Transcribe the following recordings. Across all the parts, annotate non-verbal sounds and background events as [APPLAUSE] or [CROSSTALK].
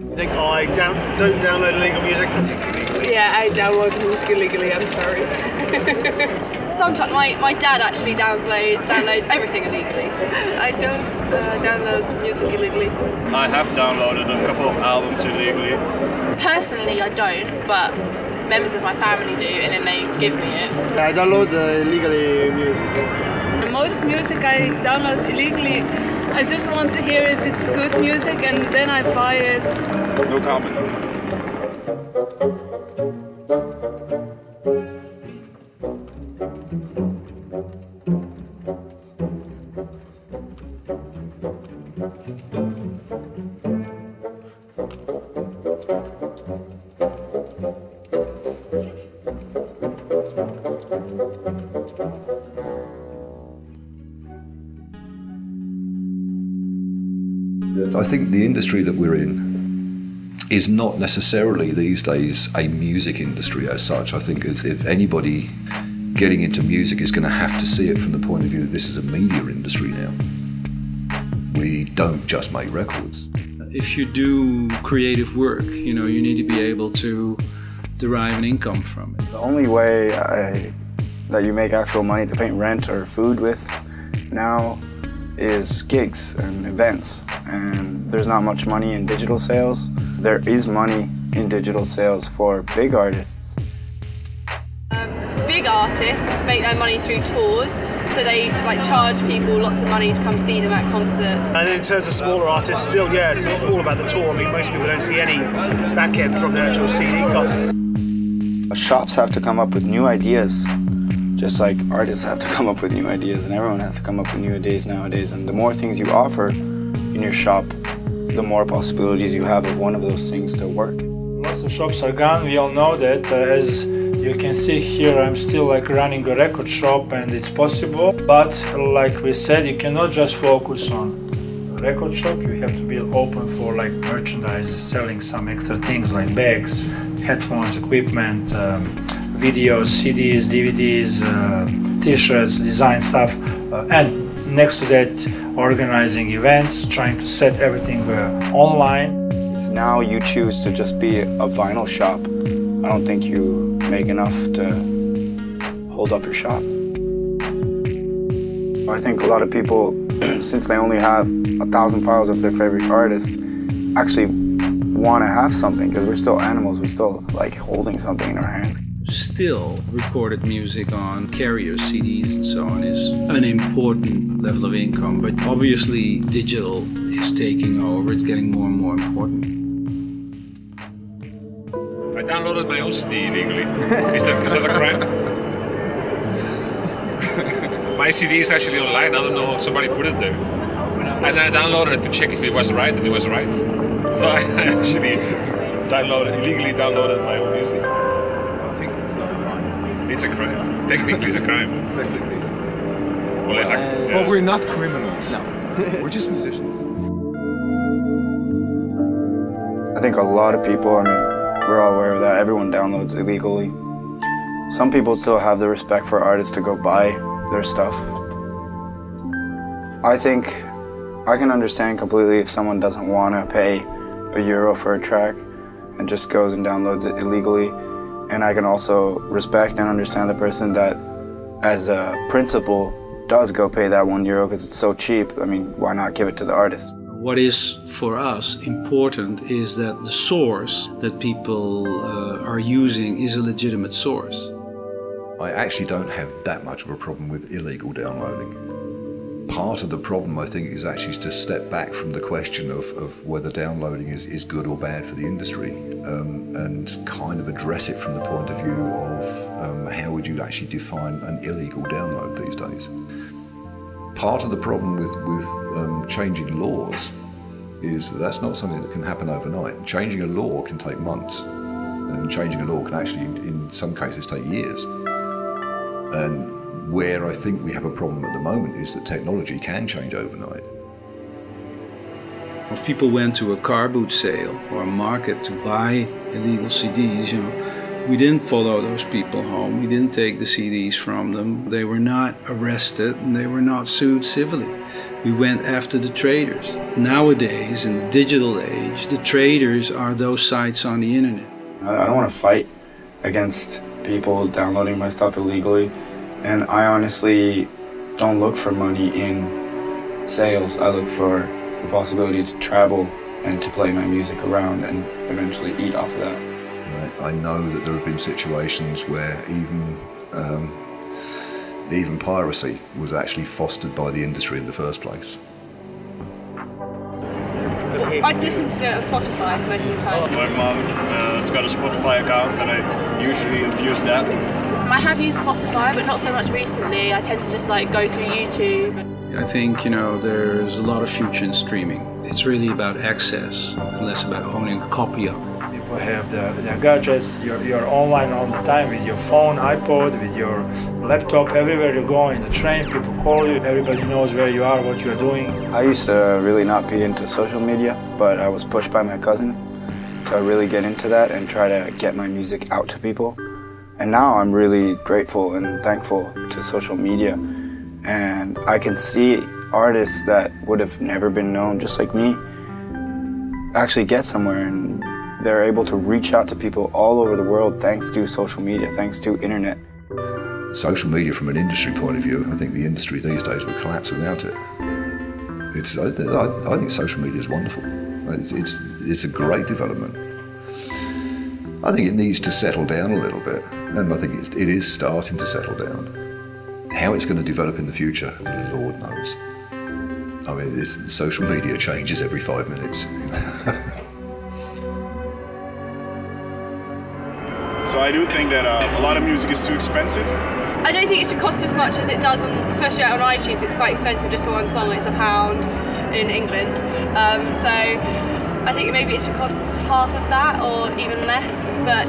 I think I down, don't download illegal music. Yeah, I download music illegally. I'm sorry. [LAUGHS] Sometimes my, my dad actually download, downloads everything illegally. I don't uh, download music illegally. I have downloaded a couple of albums illegally. Personally, I don't, but members of my family do, and then they give me it. So I download uh, illegally music. Most music I download illegally. I just want to hear if it's good music, and then I buy it. No comment. The industry that we're in is not necessarily these days a music industry as such. I think as if anybody getting into music is going to have to see it from the point of view that this is a media industry now. We don't just make records. If you do creative work, you know, you need to be able to derive an income from it. The only way I, that you make actual money to pay rent or food with now is gigs and events. And there's not much money in digital sales. There is money in digital sales for big artists. Um, big artists make their money through tours, so they like charge people lots of money to come see them at concerts. And in terms of smaller artists, still, yeah, it's all about the tour. I mean, most people don't see any back end from the actual CD costs. Shops have to come up with new ideas, just like artists have to come up with new ideas, and everyone has to come up with new ideas nowadays. And the more things you offer in your shop, the more possibilities you have of one of those things to work. Lots of shops are gone. We all know that. Uh, as you can see here, I'm still like running a record shop, and it's possible. But like we said, you cannot just focus on record shop. You have to be open for like merchandise, selling some extra things like bags, headphones, equipment, um, videos, CDs, DVDs, uh, T-shirts, design stuff, uh, and next to that, organizing events, trying to set everything online. If now you choose to just be a vinyl shop, I don't think you make enough to hold up your shop. I think a lot of people, [CLEARS THROAT] since they only have a thousand files of their favorite artist, actually want to have something because we're still animals. We're still like holding something in our hands. Still, recorded music on carrier CDs and so on is an important level of income, but obviously digital is taking over. It's getting more and more important. I downloaded my own CD illegally. Is that, is that a crime? [LAUGHS] my CD is actually online. I don't know how somebody put it there. And I downloaded it to check if it was right, and it was right. So [LAUGHS] I actually downloaded, illegally downloaded my own music. It's a crime. Technically, it's a crime. [LAUGHS] Technically, it's a crime. Well, it's like, Well, yeah. we're not criminals. No. [LAUGHS] we're just musicians. I think a lot of people, I mean, we're all aware of that. Everyone downloads illegally. Some people still have the respect for artists to go buy their stuff. I think I can understand completely if someone doesn't want to pay a euro for a track and just goes and downloads it illegally. And I can also respect and understand the person that, as a principal, does go pay that one euro because it's so cheap. I mean, why not give it to the artist? What is for us important is that the source that people uh, are using is a legitimate source. I actually don't have that much of a problem with illegal downloading. Part of the problem, I think, is actually to step back from the question of, of whether downloading is, is good or bad for the industry um, and kind of address it from the point of view of um, how would you actually define an illegal download these days. Part of the problem with, with um, changing laws is that that's not something that can happen overnight. Changing a law can take months, and changing a law can actually, in some cases, take years. And where I think we have a problem at the moment is that technology can change overnight. If people went to a car boot sale or a market to buy illegal CDs, you know, we didn't follow those people home. We didn't take the CDs from them. They were not arrested and they were not sued civilly. We went after the traders. Nowadays, in the digital age, the traders are those sites on the internet. I don't want to fight against people downloading my stuff illegally, and I honestly don't look for money in sales. I look for the possibility to travel and to play my music around and eventually eat off of that. I know that there have been situations where even um, even piracy was actually fostered by the industry in the first place. I'd listen to it on Spotify most of the time. My mum uh, has got a Spotify account and I usually abuse that. Um, I have used Spotify, but not so much recently. I tend to just like go through YouTube. I think, you know, there's a lot of future in streaming. It's really about access and less about owning a copy of it people have the, their gadgets, you're, you're online all the time with your phone, iPod, with your laptop, everywhere you go, in the train, people call you, everybody knows where you are, what you're doing. I used to really not be into social media, but I was pushed by my cousin to really get into that and try to get my music out to people. And now I'm really grateful and thankful to social media. And I can see artists that would have never been known, just like me, actually get somewhere and they're able to reach out to people all over the world thanks to social media, thanks to internet. Social media, from an industry point of view, I think the industry these days would collapse without it. It's, I, I, think social media is wonderful. It's, it's, it's a great development. I think it needs to settle down a little bit, and I think it's, it is starting to settle down. How it's going to develop in the future, Lord knows. I mean, social media changes every five minutes. [LAUGHS] So I do think that uh, a lot of music is too expensive. I don't think it should cost as much as it does on, especially on iTunes. It's quite expensive just for one song. It's a pound in England. Um, so I think maybe it should cost half of that or even less, but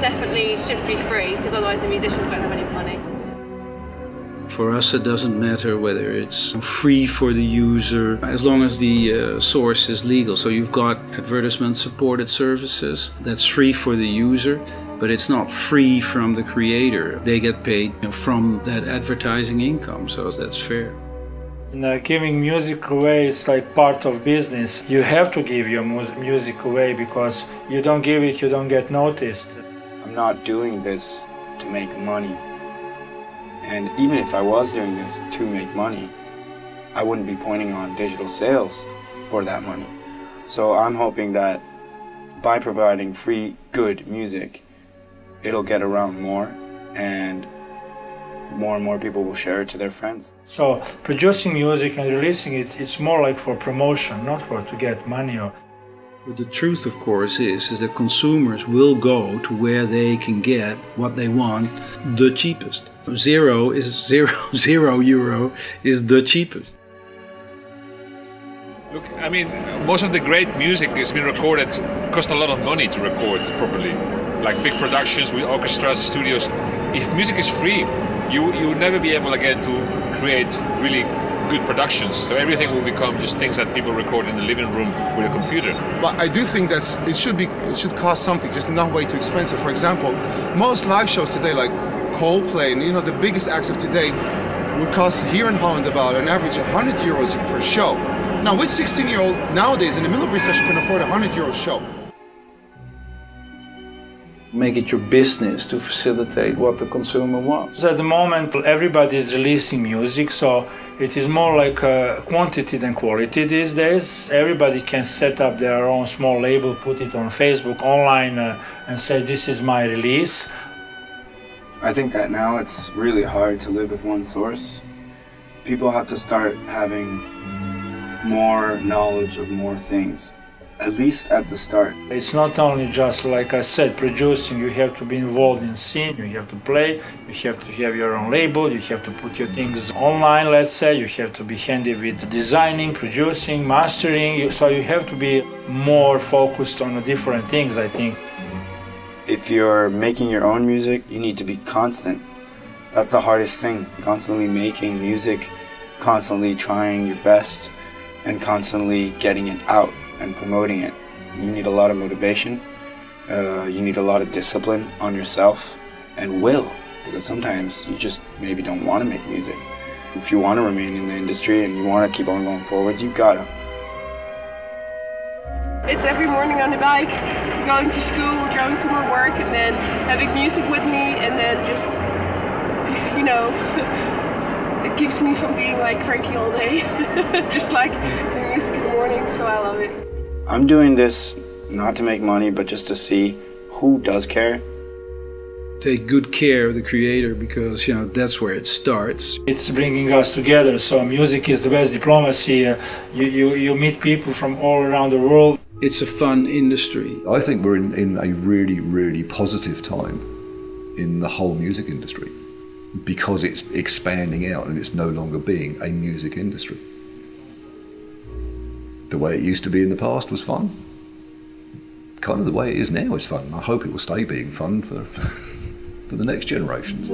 definitely shouldn't be free because otherwise the musicians won't have any money. For us, it doesn't matter whether it's free for the user as long as the uh, source is legal. So you've got advertisement supported services that's free for the user but it's not free from the creator. They get paid you know, from that advertising income, so that's fair. Uh, giving music away is like part of business. You have to give your mu- music away because you don't give it, you don't get noticed. I'm not doing this to make money. And even if I was doing this to make money, I wouldn't be pointing on digital sales for that money. So I'm hoping that by providing free, good music, it'll get around more and more and more people will share it to their friends. So producing music and releasing it, it's more like for promotion, not for to get money. Or... But the truth, of course, is, is that consumers will go to where they can get what they want the cheapest. Zero is [LAUGHS] zero, zero euro is the cheapest. Look, I mean, most of the great music has been recorded, cost a lot of money to record properly like big productions with orchestras, studios. If music is free, you you would never be able again to create really good productions. So everything will become just things that people record in the living room with a computer. But I do think that it should be it should cost something, just not way too expensive. For example, most live shows today, like Coldplay, and you know the biggest acts of today, would cost here in Holland about an average 100 euros per show. Now, which 16 year old nowadays in the middle of recession can afford a 100 euro show? Make it your business to facilitate what the consumer wants. At the moment, everybody is releasing music, so it is more like uh, quantity than quality these days. Everybody can set up their own small label, put it on Facebook, online, uh, and say, This is my release. I think that now it's really hard to live with one source. People have to start having more knowledge of more things at least at the start. It's not only just, like I said, producing, you have to be involved in scene, you have to play, you have to have your own label, you have to put your things online, let's say, you have to be handy with designing, producing, mastering, so you have to be more focused on the different things, I think. If you're making your own music, you need to be constant. That's the hardest thing, constantly making music, constantly trying your best, and constantly getting it out and promoting it. You need a lot of motivation. Uh, you need a lot of discipline on yourself and will, because sometimes you just maybe don't want to make music. if you want to remain in the industry and you want to keep on going forwards, you gotta. It's every morning on the bike, going to school, going to my work, and then having music with me, and then just, you know, [LAUGHS] it keeps me from being like cranky all day. [LAUGHS] just like the music in the morning, so I love it. I'm doing this not to make money, but just to see who does care. Take good care of the creator because you know that's where it starts. It's bringing us together. So music is the best diplomacy. Uh, you, you you meet people from all around the world. It's a fun industry. I think we're in, in a really, really positive time in the whole music industry because it's expanding out and it's no longer being a music industry. The way it used to be in the past was fun. Kind of the way it is now is fun. I hope it will stay being fun for, [LAUGHS] for the next generations.